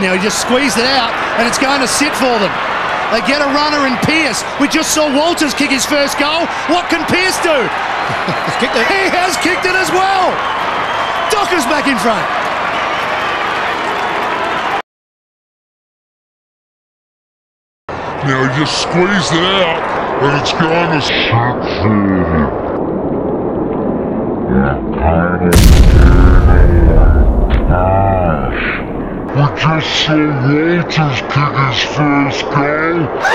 Now he just squeezed it out, and it's going to sit for them. They get a runner in Pearce. We just saw Walters kick his first goal. What can Pearce do? he has kicked it as well. Docker's back in front. Now he just squeezed it out, and it's going to sit We saw Walters kick his goal.